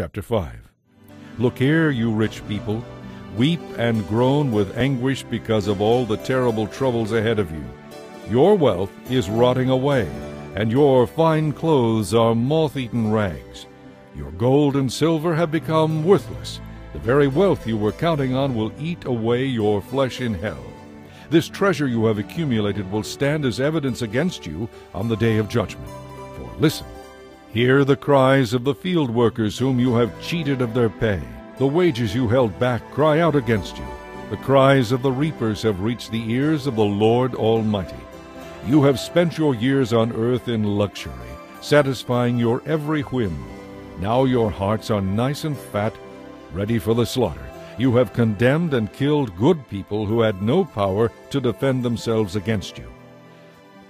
chapter 5. Look here, you rich people. Weep and groan with anguish because of all the terrible troubles ahead of you. Your wealth is rotting away, and your fine clothes are moth eaten rags. Your gold and silver have become worthless. The very wealth you were counting on will eat away your flesh in hell. This treasure you have accumulated will stand as evidence against you on the day of judgment. For listen, hear the cries of the field workers whom you have cheated of their pay. The wages you held back cry out against you. The cries of the reapers have reached the ears of the Lord Almighty. You have spent your years on earth in luxury, satisfying your every whim. Now your hearts are nice and fat, ready for the slaughter. You have condemned and killed good people who had no power to defend themselves against you.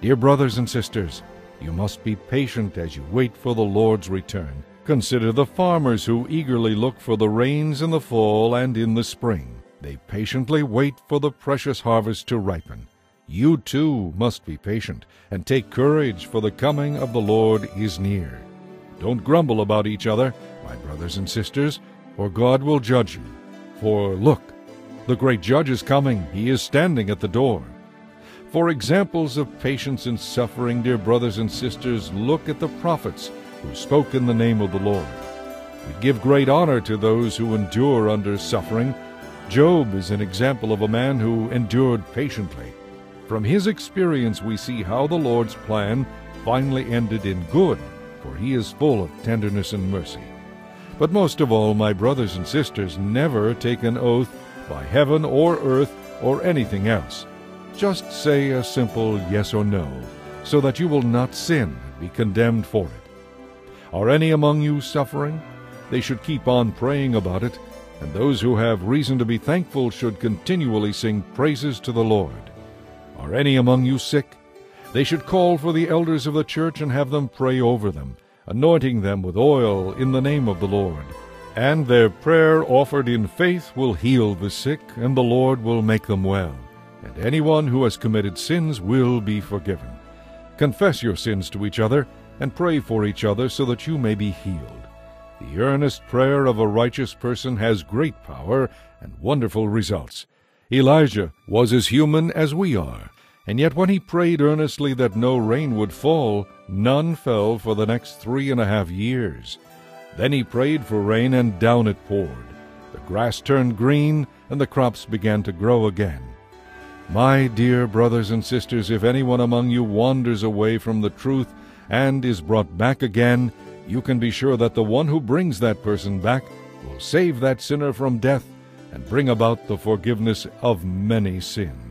Dear brothers and sisters, you must be patient as you wait for the Lord's return. Consider the farmers who eagerly look for the rains in the fall and in the spring. They patiently wait for the precious harvest to ripen. You too must be patient and take courage, for the coming of the Lord is near. Don't grumble about each other, my brothers and sisters, or God will judge you. For look, the great judge is coming, he is standing at the door. For examples of patience in suffering, dear brothers and sisters, look at the prophets who spoke in the name of the Lord. We give great honor to those who endure under suffering. Job is an example of a man who endured patiently. From his experience, we see how the Lord's plan finally ended in good, for he is full of tenderness and mercy. But most of all, my brothers and sisters, never take an oath by heaven or earth or anything else. Just say a simple yes or no, so that you will not sin be condemned for it. Are any among you suffering? They should keep on praying about it, and those who have reason to be thankful should continually sing praises to the Lord. Are any among you sick? They should call for the elders of the church and have them pray over them anointing them with oil in the name of the Lord. And their prayer offered in faith will heal the sick, and the Lord will make them well. And anyone who has committed sins will be forgiven. Confess your sins to each other, and pray for each other so that you may be healed. The earnest prayer of a righteous person has great power and wonderful results. Elijah was as human as we are, and yet when he prayed earnestly that no rain would fall, none fell for the next three and a half years. Then he prayed for rain, and down it poured. The grass turned green, and the crops began to grow again. My dear brothers and sisters, if anyone among you wanders away from the truth and is brought back again, you can be sure that the one who brings that person back will save that sinner from death and bring about the forgiveness of many sins.